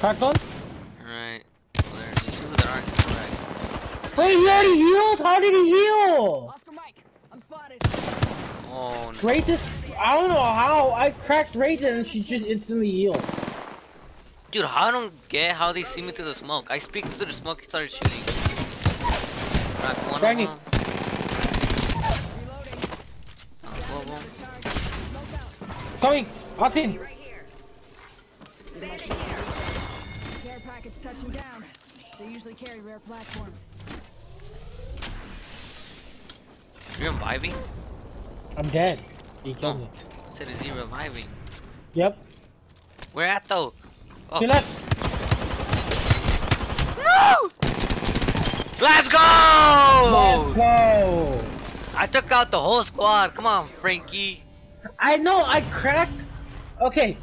Cracked one? Alright. Well, there's two that aren't correct. Wait, he already healed? How did he heal? Oscar Mike, I'm spotted. Oh, no. Wraith is... I don't know how. I cracked Wraith and she just instantly healed. Dude, I don't get how they see me through the smoke. I speak through the smoke, he started shooting. Crack one of Dragging. them. Reloading. Knock two of them. The target. Smoke out. Coming! Octane! Right package touching down. They usually carry rare platforms. You're reviving? I'm dead. He killed No. me. said, is he reviving? Yep. Where at though? Oh. He left. No! Let's go! Let's go! I took out the whole squad. Come on, Frankie. I know, I cracked. Okay,